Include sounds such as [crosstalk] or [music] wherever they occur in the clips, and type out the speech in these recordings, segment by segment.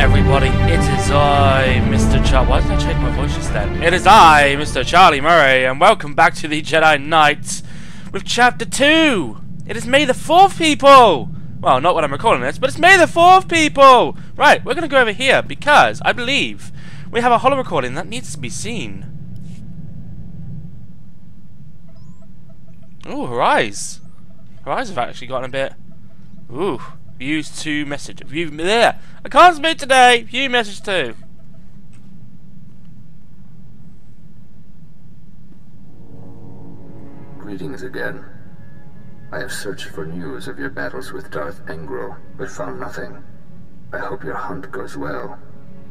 everybody. It is I, Mr. Char- Why did I change my voice just then? It is I, Mr. Charlie Murray, and welcome back to the Jedi Knights with Chapter 2! It is May the 4th, people! Well, not when I'm recording this, but it's May the 4th, people! Right, we're gonna go over here because I believe we have a holo recording that needs to be seen. Ooh, her eyes. Her eyes have actually gotten a bit... Ooh. Views to message. View there. I can't speak today. View message two. Greetings again. I have searched for news of your battles with Darth Angral, but found nothing. I hope your hunt goes well.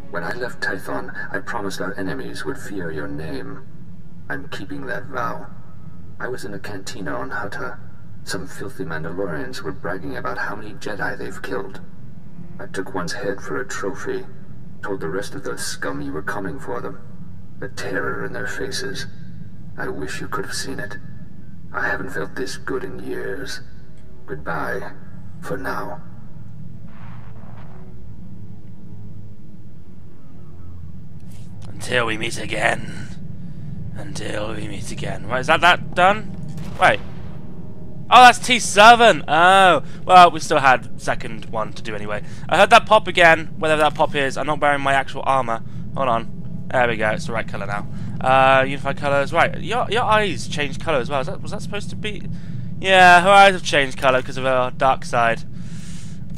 When I left Tython, I promised our enemies would fear your name. I'm keeping that vow. I was in a cantina on Hutta. Some filthy Mandalorians were bragging about how many Jedi they've killed. I took one's head for a trophy, told the rest of those scum you were coming for them. The terror in their faces. I wish you could have seen it. I haven't felt this good in years. Goodbye, for now. Until we meet again. Until we meet again. Right, is that that done? Wait. Oh, that's T7! Oh, well, we still had second one to do anyway. I heard that pop again, whatever that pop is. I'm not wearing my actual armor. Hold on. There we go, it's the right colour now. Uh, unified colours. Right, your, your eyes changed colour as well. That, was that supposed to be... Yeah, her eyes have changed colour because of her dark side.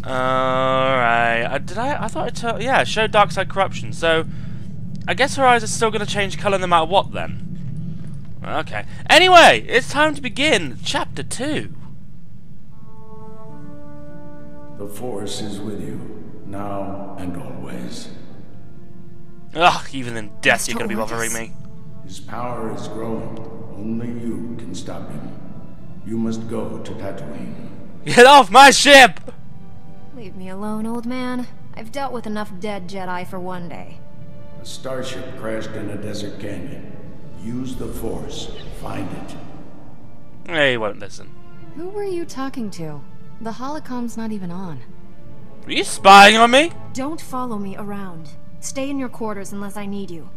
Alright. Uh, did I... I thought it... Uh, yeah, show dark side corruption. So, I guess her eyes are still going to change colour no matter what then. Okay. Anyway, it's time to begin Chapter 2. The Force is with you, now and always. Ugh, even in death you're gonna be bothering me. His power is growing. Only you can stop him. You must go to Tatooine. Get off my ship! Leave me alone, old man. I've dealt with enough dead Jedi for one day. A starship crashed in a desert canyon. Use the Force. Find it. He won't listen. Who were you talking to? The holocom's not even on. Are you spying on me? Don't follow me around. Stay in your quarters unless I need you.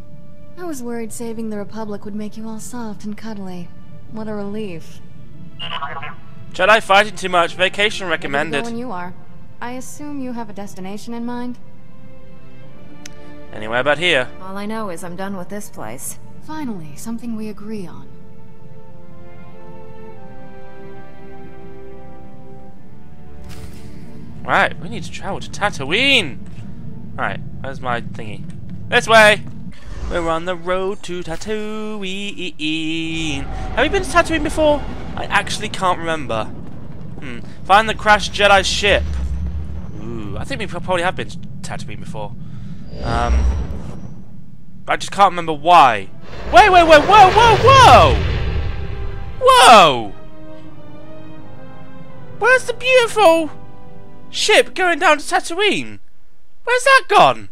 I was worried saving the Republic would make you all soft and cuddly. What a relief. Jedi fighting too much. Vacation recommended. when you are. I assume you have a destination in mind? Anywhere but here. All I know is I'm done with this place. Finally, something we agree on. Right, we need to travel to Tatooine. Right, where's my thingy? This way. We're on the road to Tatooine. Have you been to Tatooine before? I actually can't remember. Hmm. Find the crashed Jedi ship. Ooh, I think we probably have been to Tatooine before. Um, I just can't remember why. Wait, wait, wait, whoa, whoa, whoa! Whoa! Where's the beautiful ship going down to Tatooine? Where's that gone?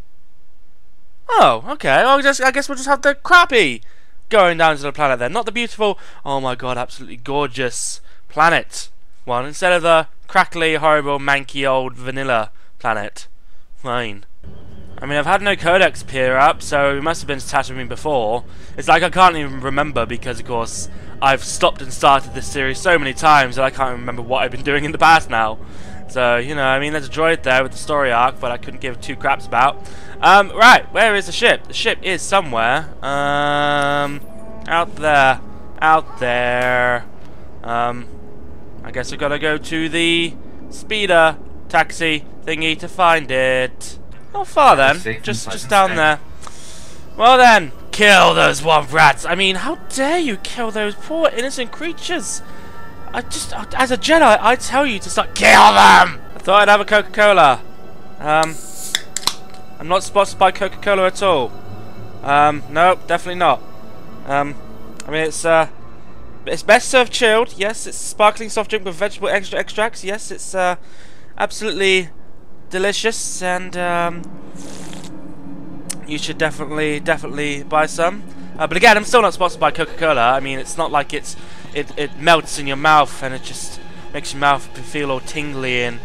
Oh, okay. Well, I guess, I guess we'll just have the crappy going down to the planet then. Not the beautiful, oh my god, absolutely gorgeous planet one. Instead of the crackly, horrible, manky old vanilla planet. Fine. I mean, I've had no codex peer up, so it must have been to Tatooine before. It's like I can't even remember because, of course, I've stopped and started this series so many times that I can't remember what I've been [laughs] doing in the past now. So, you know, I mean, there's a droid there with the story arc, but I couldn't give two craps about. Um, right, where is the ship? The ship is somewhere. Um, out there. Out there. Um, I guess we've got to go to the speeder taxi thingy to find it. Not far then. Just, just down there. Well then, kill those one rats. I mean, how dare you kill those poor innocent creatures? I just, as a Jedi, I tell you to start kill them. I thought I'd have a Coca-Cola. Um, I'm not sponsored by Coca-Cola at all. Um, no, definitely not. Um, I mean it's uh, it's best served chilled. Yes, it's sparkling soft drink with vegetable extra extracts. Yes, it's uh, absolutely delicious and um, you should definitely, definitely buy some. Uh, but again, I'm still not sponsored by Coca-Cola. I mean, it's not like it's it, it melts in your mouth and it just makes your mouth feel all tingly and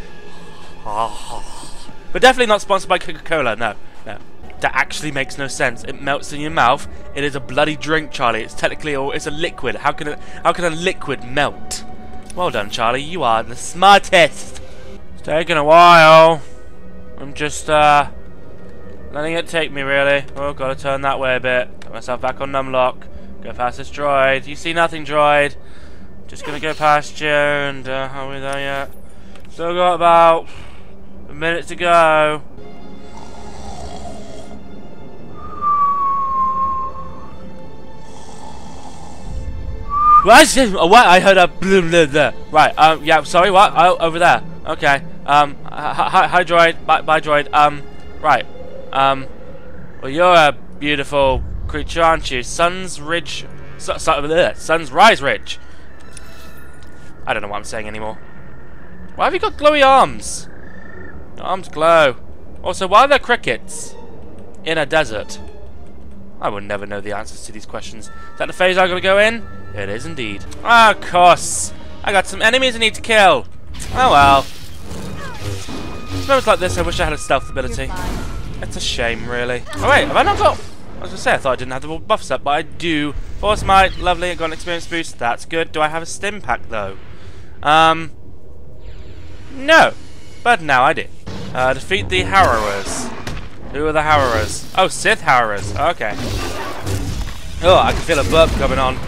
[sighs] But definitely not sponsored by Coca-Cola. No, no. That actually makes no sense. It melts in your mouth. It is a bloody drink, Charlie. It's technically, or it's a liquid. How can it? How can a liquid melt? Well done, Charlie. You are the smartest. It's taking a while. I'm just uh letting it take me really. Oh, gotta turn that way a bit. Get myself back on numlock. Go past this droid. You see nothing, droid. Just gonna go past you, and uh, are we there yet? Still got about a minute to go. What? Oh? I heard a blah, blah. Right, um, yeah, sorry, what? Oh, over there. Okay. Um, hi, hi, droid. Bye, bye, droid. Um, right. Um, well, you're a beautiful creature, aren't you? Sun's Ridge... Su su bleh, Sun's Rise Ridge. I don't know what I'm saying anymore. Why have you got glowy arms? Your arms glow. Also, why are there crickets? In a desert. I will never know the answers to these questions. Is that the phase I'm going to go in? It is indeed. Ah, of course. I got some enemies I need to kill. Oh well. Moments like this I wish I had a stealth ability. It's a shame, really. Oh wait, have I not got... I was going to say, I thought I didn't have the buffs up, but I do. Force Might, lovely, I got an experience boost. That's good. Do I have a stim pack, though? Um... No. But now I do. Uh, defeat the Harrowers. Who are the Harrowers? Oh, Sith Harrowers. Okay. Oh, I can feel a burp coming on.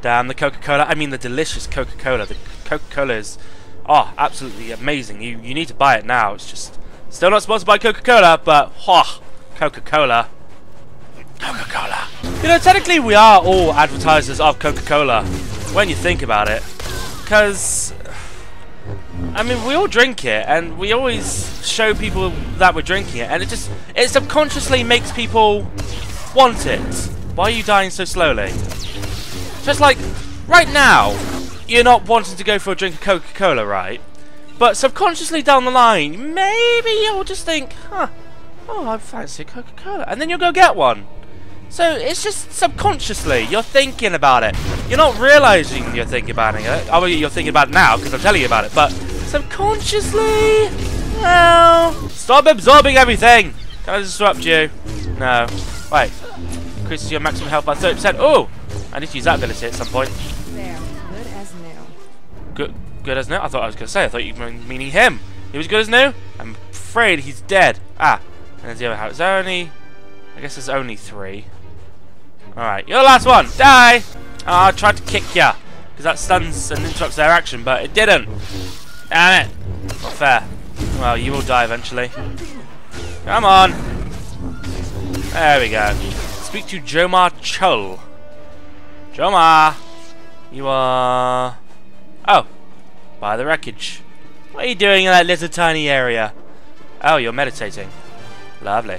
Damn, the Coca-Cola. I mean, the delicious Coca-Cola. The Coca-Cola is, oh, absolutely amazing. You you need to buy it now. It's just still not sponsored by Coca-Cola, but oh, Coca-Cola. Coca-Cola. You know, technically, we are all advertisers of Coca-Cola when you think about it, because. I mean, we all drink it, and we always show people that we're drinking it, and it just, it subconsciously makes people want it. Why are you dying so slowly? Just like, right now, you're not wanting to go for a drink of Coca-Cola, right? But subconsciously down the line, maybe you'll just think, huh, oh, I fancy Coca-Cola. And then you'll go get one. So it's just subconsciously, you're thinking about it. You're not realizing you're thinking about it. Oh, you're thinking about it now because I'm telling you about it. But subconsciously, well, stop absorbing everything. Can I disrupt you? No. Wait. Increases your maximum health by 30%. Oh! I need to use that ability at some point. Good, as new? I thought I was going to say, I thought you were meaning him. He was good as new? I'm afraid he's dead. Ah, and there's the other house. Is there only... I guess there's only three. Alright, you're the last one. Die! Oh, I tried to kick ya. Because that stuns and interrupts their action, but it didn't. Damn it. Not fair. Well, you will die eventually. Come on. There we go. Speak to Jomar Chull. Jomar! You are... Oh. By the wreckage. What are you doing in that little tiny area? Oh, you're meditating. Lovely.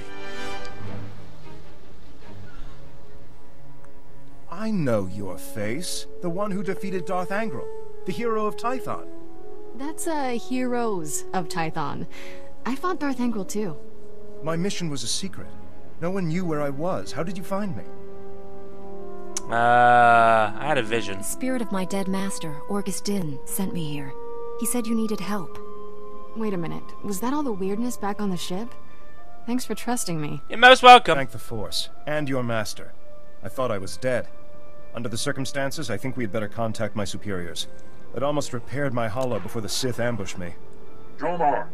I know your face. The one who defeated Darth Angral. The hero of Tython. That's, uh, Heroes of Tython. I fought Darth Angral too. My mission was a secret. No one knew where I was. How did you find me? Uh, I had a vision. The spirit of my dead master, Orgus Din, sent me here. He said you needed help. Wait a minute, was that all the weirdness back on the ship? Thanks for trusting me. You're most welcome. Thank the Force. And your master. I thought I was dead. Under the circumstances, I think we had better contact my superiors. I'd almost repaired my holo before the Sith ambushed me. Jomar!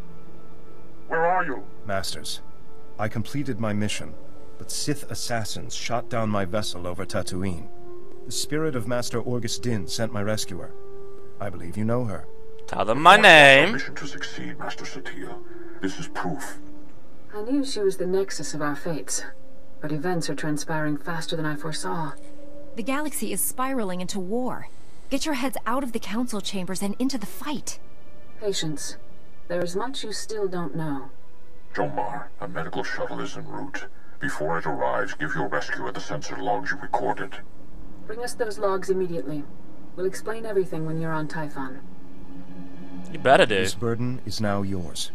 Where are you? Masters, I completed my mission, but Sith assassins shot down my vessel over Tatooine. The spirit of Master Orgus Din sent my rescuer. I believe you know her. Tell them my name. mission to succeed, Master Satele. This is proof. I knew she was the nexus of our fates, but events are transpiring faster than I foresaw. The galaxy is spiraling into war. Get your heads out of the council chambers and into the fight. Patience. There is much you still don't know. Jomar, a medical shuttle is en route. Before it arrives, give your rescuer the sensor logs you recorded. Bring us those logs immediately. We'll explain everything when you're on Tython. You better do. This burden is now yours.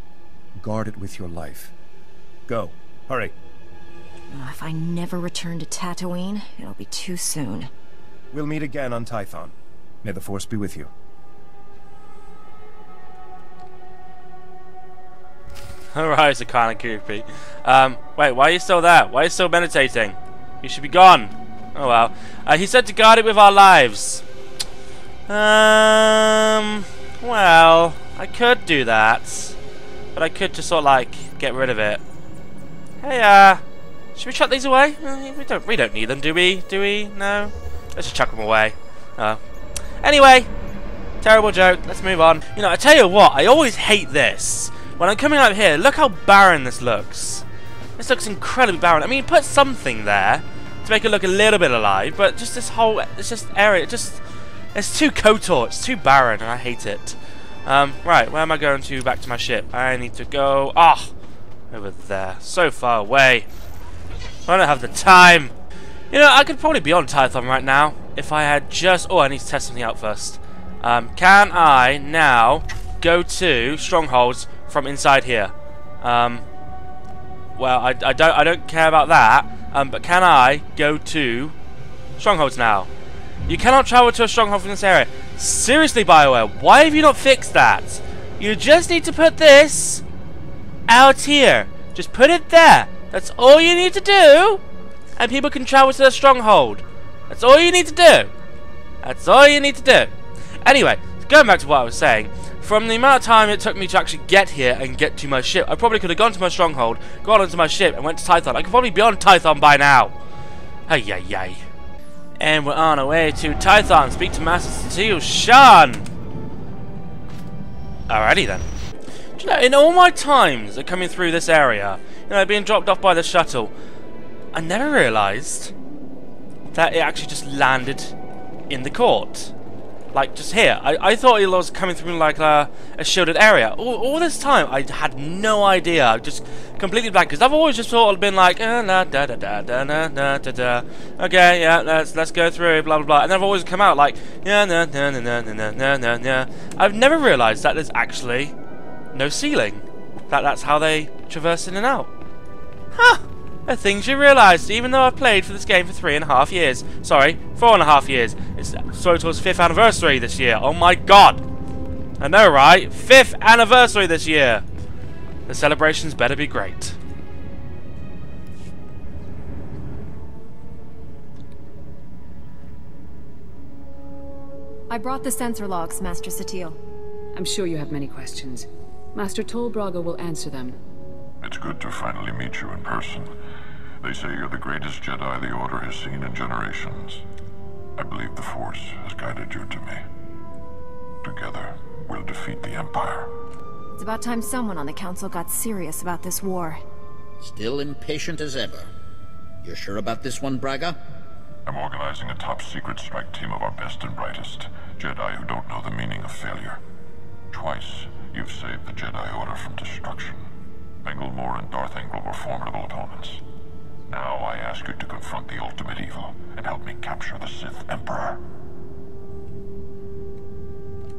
Guard it with your life. Go. Hurry. Oh, If I never return to Tatooine, it'll be too soon. We'll meet again on Tython. May the Force be with you. Her eyes are kind of creepy. Um, wait, why are you still there? Why are you still meditating? You should be gone. Oh well. Uh, he said to guard it with our lives. Um, well, I could do that. But I could just sort of like get rid of it. Hey, uh, should we chuck these away? Uh, we don't, we don't need them, do we? Do we? No? Let's just chuck them away. Oh. Anyway, terrible joke. Let's move on. You know, I tell you what, I always hate this. When I'm coming out here, look how barren this looks. This looks incredibly barren. I mean, put something there to make it look a little bit alive, but just this whole, it's just area, just, it's too KOTOR, it's too barren, and I hate it. Um, right, where am I going to back to my ship? I need to go, ah, oh, over there, so far away. I don't have the time. You know, I could probably be on Tython right now if I had just... Oh, I need to test something out first. Um, can I now go to strongholds from inside here? Um, well, I, I don't I don't care about that. Um, but can I go to strongholds now? You cannot travel to a stronghold from this area. Seriously, Bioware, why have you not fixed that? You just need to put this out here. Just put it there. That's all you need to do. And people can travel to the stronghold. That's all you need to do. That's all you need to do. Anyway, going back to what I was saying, from the amount of time it took me to actually get here and get to my ship, I probably could have gone to my stronghold, gone onto my ship, and went to Tython. I could probably be on Tython by now. Hey, ay, ay. And we're on our way to Tython. Speak to Master Satele Shan. Alrighty then. Do you know, in all my times of coming through this area, you know, being dropped off by the shuttle, I never realised that it actually just landed in the court. Like, just here. I, I thought it was coming through like a, a shielded area. All, all, this time, I had no idea. I just completely blank. Because I've always just sort of been like, uh, da da da da da da da da. Okay, yeah, let's let's go through, blah blah blah. And I've always come out like, yeah, na na na na na na na na. I've never realised that there's actually no ceiling. That that's how they traverse in and out. Huh are things you realise, even though I've played for this game for three and a half years. Sorry, four and a half years. It's SWTOR's fifth anniversary this year. Oh my god! I know, right? Fifth anniversary this year! The celebrations better be great. I brought the sensor logs, Master Satele. I'm sure you have many questions. Master Tol Braga will answer them. It's good to finally meet you in person. They say you're the greatest Jedi the Order has seen in generations. I believe the Force has guided you to me. Together, we'll defeat the Empire. It's about time someone on the Council got serious about this war. Still impatient as ever. You're sure about this one, Braga? I'm organizing a top-secret strike team of our best and brightest. Jedi who don't know the meaning of failure. Twice, you've saved the Jedi Order from destruction. Bengel Morr and Darth Angral were formidable opponents. Now I ask you to confront the ultimate evil and help me capture the Sith Emperor.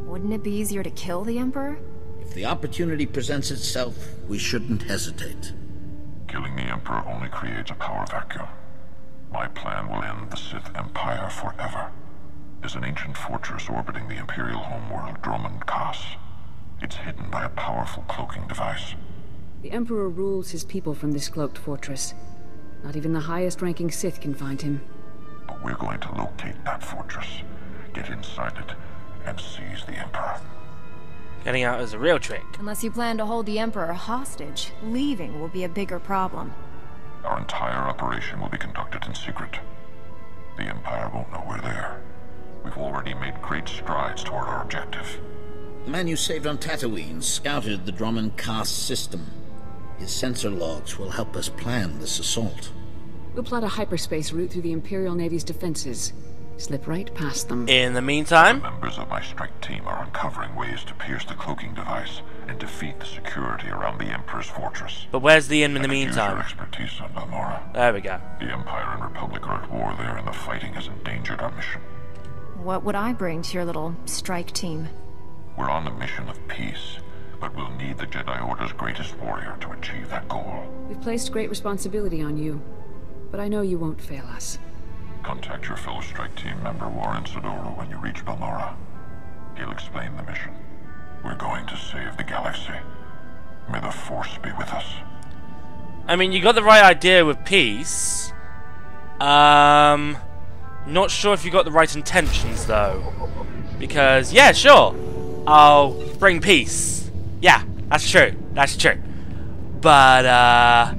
Wouldn't it be easier to kill the Emperor? If the opportunity presents itself, we shouldn't hesitate. Killing the Emperor only creates a power vacuum. My plan will end the Sith Empire forever. There's an ancient fortress orbiting the Imperial homeworld, Dromund Kaas. It's hidden by a powerful cloaking device. The Emperor rules his people from this cloaked fortress. Not even the highest-ranking Sith can find him. But we're going to locate that fortress, get inside it, and seize the Emperor. Getting out is a real trick. Unless you plan to hold the Emperor hostage, leaving will be a bigger problem. Our entire operation will be conducted in secret. The Empire won't know we're there. We've already made great strides toward our objective. The man you saved on Tatooine scouted the Dromund Kaas system. His sensor logs will help us plan this assault. We'll plot a hyperspace route through the Imperial Navy's defenses. Slip right past them. In the meantime... Members of my strike team are uncovering ways to pierce the cloaking device and defeat the security around the Emperor's fortress. But where's the Im in the meantime? Use your expertise on Balmorra. There we go. The Empire and Republic are at war there and the fighting has endangered our mission. What would I bring to your little strike team? We're on a mission of peace but we'll need the Jedi Order's greatest warrior to achieve that goal. We've placed great responsibility on you, but I know you won't fail us. Contact your fellow strike team member Warren Sodoro when you reach Balmorra. He'll explain the mission. We're going to save the galaxy. May the Force be with us. I mean, you got the right idea with peace. Um, not sure if you got the right intentions though, because yeah, sure, I'll bring peace. Yeah, that's true. That's true. But uh,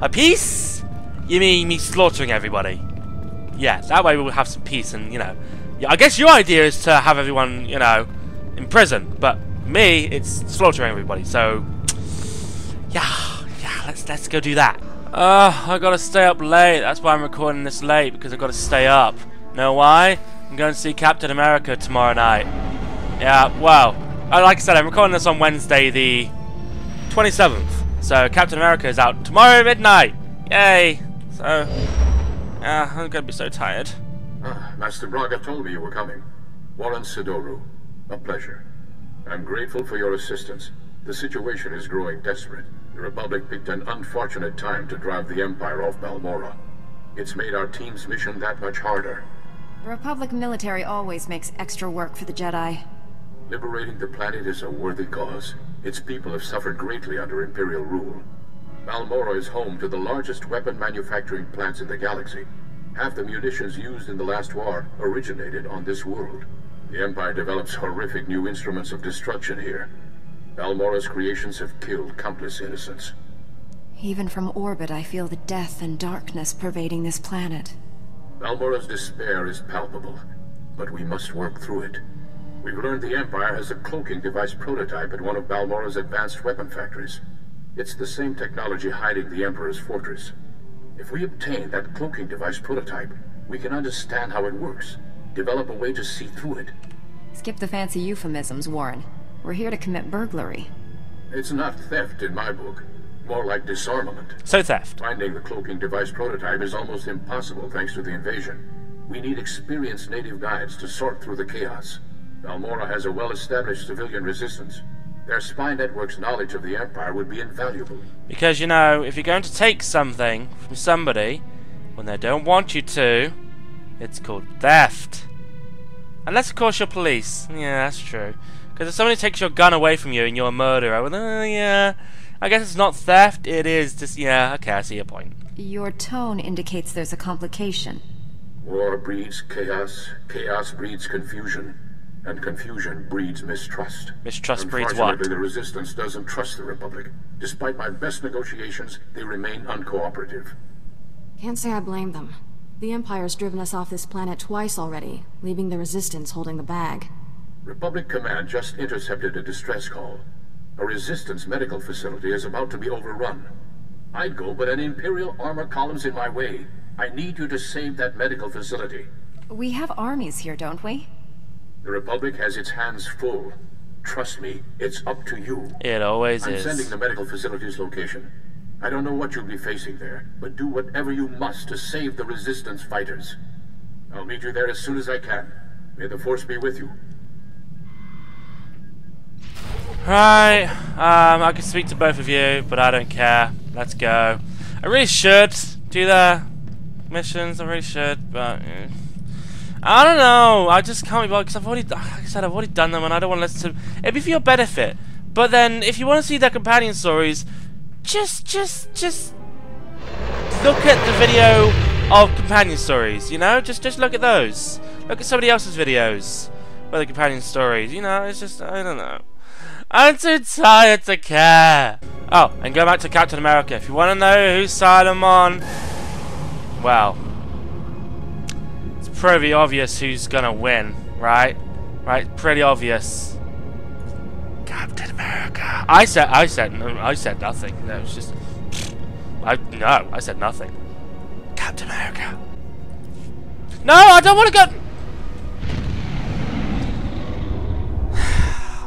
a peace? You mean me slaughtering everybody? Yeah, that way we'll have some peace and you know. I guess your idea is to have everyone, you know, in prison, but me, it's slaughtering everybody. So yeah, yeah, let's let's go do that. Uh, I gotta stay up late. That's why I'm recording this late because I gotta stay up. Know why? I'm going to see Captain America tomorrow night. Yeah, well, like I said, I'm recording this on Wednesday, the 27th. So Captain America is out tomorrow midnight. Yay! So, yeah, I'm gonna be so tired. Ah, Master Braga told me you were coming. Warren Sidoru. A pleasure. I'm grateful for your assistance. The situation is growing desperate. The Republic picked an unfortunate time to drive the Empire off Balmorra. It's made our team's mission that much harder. The Republic military always makes extra work for the Jedi. Liberating the planet is a worthy cause. Its people have suffered greatly under Imperial rule. Balmorra is home to the largest weapon manufacturing plants in the galaxy. Half the munitions used in the last war originated on this world. The Empire develops horrific new instruments of destruction here. Balmorra's creations have killed countless innocents. Even from orbit, I feel the death and darkness pervading this planet. Balmorra's despair is palpable, but we must work through it. We've learned the Empire has a cloaking device prototype at one of Balmorra's advanced weapon factories. It's the same technology hiding the Emperor's fortress. If we obtain that cloaking device prototype, we can understand how it works, develop a way to see through it. Skip the fancy euphemisms, Warren. We're here to commit burglary. It's not theft in my book, more like disarmament. So theft. Finding the cloaking device prototype is almost impossible thanks to the invasion. We need experienced native guides to sort through the chaos. Balmorra has a well-established civilian resistance. Their spy network's knowledge of the Empire would be invaluable. Because, you know, if you're going to take something from somebody when they don't want you to, it's called theft. Unless, of course, you're police. Yeah, that's true. Because if somebody takes your gun away from you and you're a murderer, well, uh, yeah, I guess it's not theft, it is just, yeah, okay, I see your point. Your tone indicates there's a complication. War breeds chaos, chaos breeds confusion, and confusion breeds mistrust. Mistrust breeds what? Unfortunately, the Resistance doesn't trust the Republic. Despite my best negotiations, they remain uncooperative. Can't say I blame them. The Empire's driven us off this planet twice already, leaving the Resistance holding the bag. Republic Command just intercepted a distress call. A Resistance medical facility is about to be overrun. I'd go, but an Imperial armor column's in my way. I need you to save that medical facility. We have armies here, don't we? The Republic has its hands full. Trust me, it's up to you. It always I'm is. sending the medical facility's location. I don't know what you'll be facing there, but do whatever you must to save the Resistance fighters. I'll meet you there as soon as I can. May the Force be with you. Right, um, I can speak to both of you, but I don't care. Let's go. I really should do the missions, I really should, but... eh. I don't know, I just can't be bothered, because I've already, like I said, I've already done them, and I don't want to listen to... It'd be for your benefit, but then, if you want to see their companion stories, just, just, just... Look at the video of companion stories, you know? Just, just look at those. Look at somebody else's videos with the companion stories, you know? It's just, I don't know. I'm too tired to care. Oh, and go back to Captain America. If you want to know whose side I'm on, well, pretty obvious who's gonna win, right? Right, pretty obvious. Captain America. I said, I said, I said nothing. No, it's just, I no, I said nothing. Captain America. No, I don't want to go. [sighs]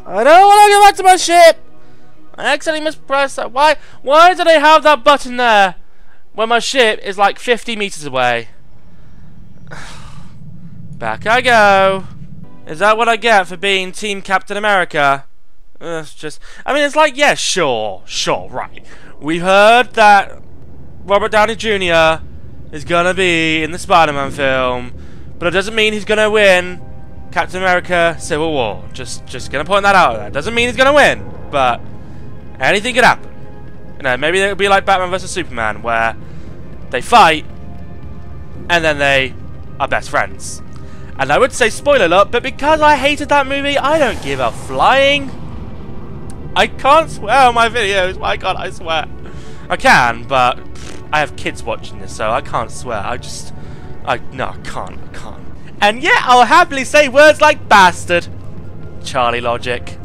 I don't want to go back to my ship. I accidentally mispressed that. Why? Why do they have that button there when my ship is like 50 meters away? Back I go. Is that what I get for being Team Captain America? It's just, I mean, it's like, yeah, sure, sure, right. We've heard that Robert Downey Jr. is gonna be in the Spider-Man film, but it doesn't mean he's gonna win Captain America Civil War. Just just gonna point that out there. Doesn't mean he's gonna win, but anything could happen. You know, maybe it'll be like Batman vs Superman, where they fight and then they are best friends. And I would say spoiler alert, but because I hated that movie, I don't give a flying. I can't swear on my videos. Why can't I swear? I can, but I have kids watching this, so I can't swear. I just, I no, I can't, I can't. And yet, I'll happily say words like bastard. Charlie logic.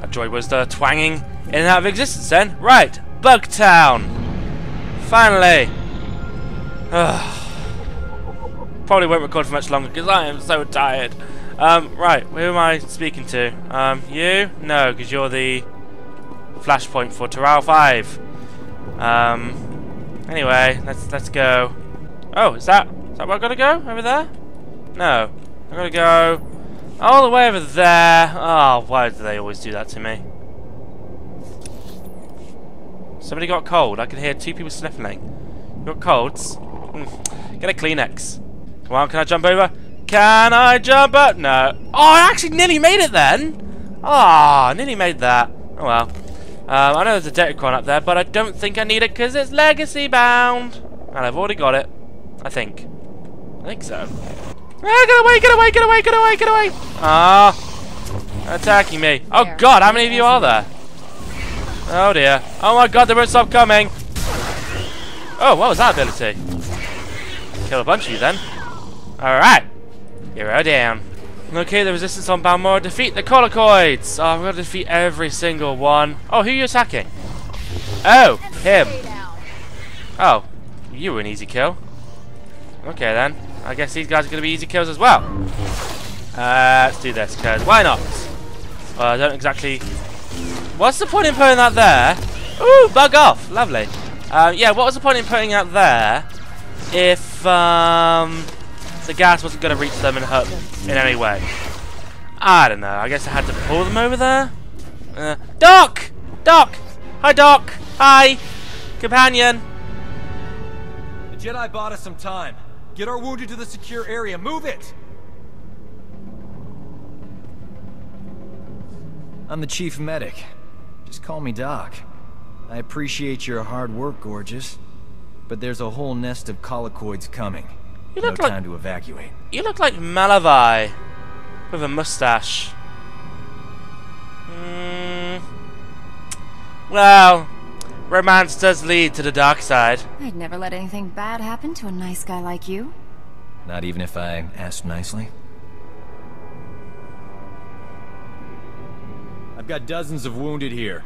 That joy was the twanging in and out of existence then. Right, Bugtown. Finally. Probably won't record for much longer because I am so tired. Um, right, who am I speaking to? Um, you? No, because you're the flashpoint for Taral 5. Um, anyway, let's let's go. Oh, is that is that where I gotta go? Over there? No. I gotta go all the way over there. Oh, why do they always do that to me? Somebody got cold. I can hear two people sniffling. You got colds? Mm. Get a Kleenex. Come on, can I jump over? Can I jump up? No. Oh, I actually nearly made it then. Ah, oh, nearly made that. Oh well. Um, I know there's a Datacron up there, but I don't think I need it because it's legacy bound. And I've already got it. I think. I think so. Ah, get away, get away, get away, get away, get away! Ah, attacking me. Oh god, how many of you are there? Oh dear. Oh my god, they won't stop coming. Oh, what was that ability? Kill a bunch of you then. Alright. Hero down. Okay, the resistance on Balmorra. Defeat the Colicoids! Oh, I'm gonna defeat every single one. Oh, who are you attacking? Oh, him. Oh, you were an easy kill. Okay then. I guess these guys are gonna be easy kills as well. Uh, let's do this, because why not? Well, I don't exactly... What's the point in putting that there? Ooh, bug off! Lovely. Uh, yeah, what was the point in putting that there if um, the gas wasn't going to reach them and hurt them in any way? I don't know. I guess I had to pull them over there. Uh, Doc! Doc! Hi, Doc! Hi! Companion! The Jedi bought us some time. Get our wounded to the secure area. Move it! I'm the chief medic. Just call me Doc. I appreciate your hard work, Gorgeous. But there's a whole nest of colicoids coming. You no look like, time to evacuate. You look like Malavai with a mustache. Mm. Well, romance does lead to the dark side. I'd never let anything bad happen to a nice guy like you. Not even if I asked nicely? I've got dozens of wounded here.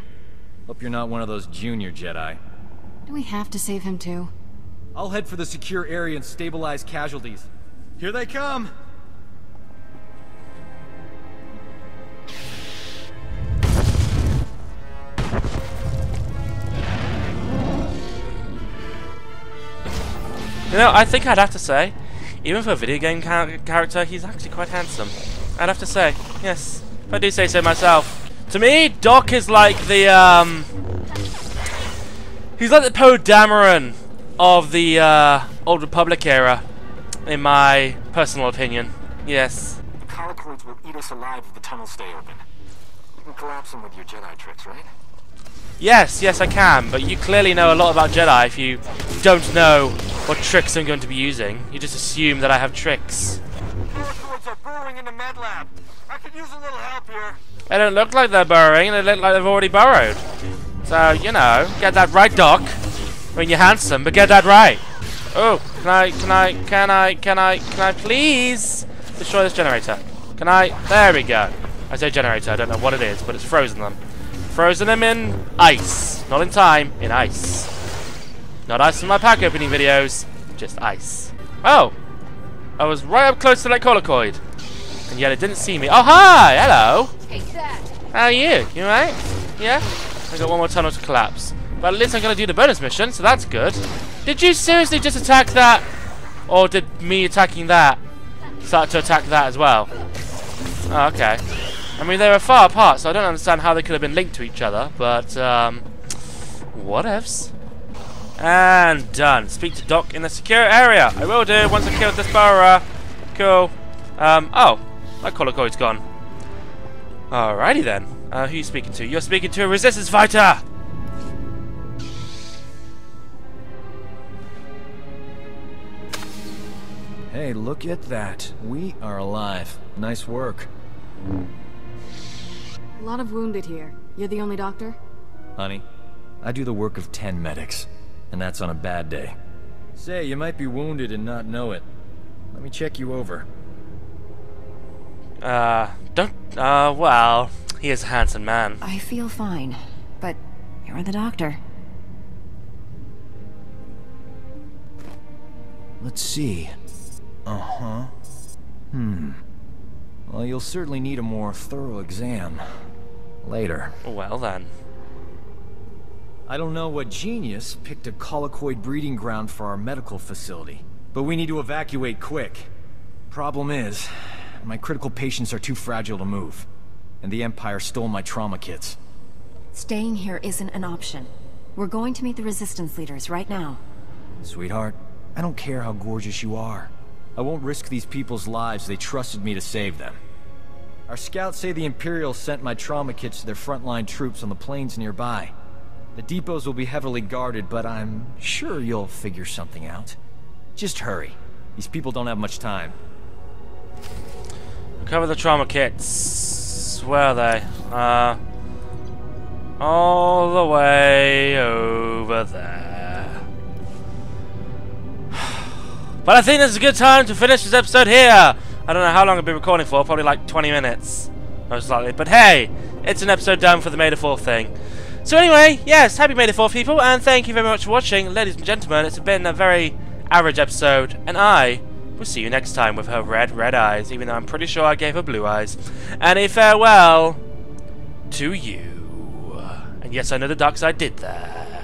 Hope you're not one of those junior Jedi. Do we have to save him too? I'll head for the secure area and stabilize casualties. Here they come! You know, I think I'd have to say, even for a video game char character, he's actually quite handsome. I'd have to say, yes, if I do say so myself. To me, Doc is like the, um... He's like the Poe Dameron of the uh, Old Republic era, in my personal opinion. Yes. The Colicoids will eat us alive if the tunnels stay open. You can collapse them with your Jedi tricks, right? Yes, yes I can, but you clearly know a lot about Jedi if you don't know what tricks I'm going to be using. You just assume that I have tricks. Colicoids are burrowing into MedLab. I could use a little help here. They don't look like they're burrowing, they look like they've already burrowed. So, you know, get that right, Doc. I mean, you're handsome, but get that right. Oh, can I, can I, can I, can I, can I please destroy this generator? Can I? There we go. I say generator, I don't know what it is, but it's frozen them. Frozen them in ice. Not in time, in ice. Not ice in my pack opening videos, just ice. Oh, I was right up close to that colicoid. And yet it didn't see me. Oh, hi! Hello! Take that! How are you? You alright? Yeah? I got one more tunnel to collapse. But at least I'm going to do the bonus mission, so that's good. Did you seriously just attack that? Or did me attacking that start to attack that as well? Oh, okay. I mean, they were far apart, so I don't understand how they could have been linked to each other, but, um... Whatevs. And done. Speak to Doc in the secure area. I will do once I've killed this Burrower. Cool. Um, oh. My Colicoid's gone. Alrighty then. Uh, who are you speaking to? You're speaking to a resistance fighter! Hey, look at that. We are alive. Nice work. A lot of wounded here. You're the only doctor? Honey, I do the work of ten medics, and that's on a bad day. Say, you might be wounded and not know it. Let me check you over. Uh, don't, uh, well, he is a handsome man. I feel fine, but you're the doctor. Let's see. Uh-huh. Hmm. Well, you'll certainly need a more thorough exam. Later. Well then. I don't know what genius picked a colicoid breeding ground for our medical facility, but we need to evacuate quick. Problem is, my critical patients are too fragile to move, and the Empire stole my trauma kits. Staying here isn't an option. We're going to meet the Resistance leaders right now. Sweetheart, I don't care how gorgeous you are. I won't risk these people's lives. They trusted me to save them. Our scouts say the Imperials sent my trauma kits to their frontline troops on the plains nearby. The depots will be heavily guarded, but I'm sure you'll figure something out. Just hurry. These people don't have much time. Recover the trauma kits. Where are they? Uh, all the way over there. But I think this is a good time to finish this episode here. I don't know how long I've been recording for, probably like 20 minutes, most likely. But hey, it's an episode done for the May the 4th thing. So anyway, yes, happy May the 4th, people, and thank you very much for watching. Ladies and gentlemen, it's been a very average episode, and I will see you next time with her red, red eyes, even though I'm pretty sure I gave her blue eyes. And a farewell to you. And yes, I know the dark side did that.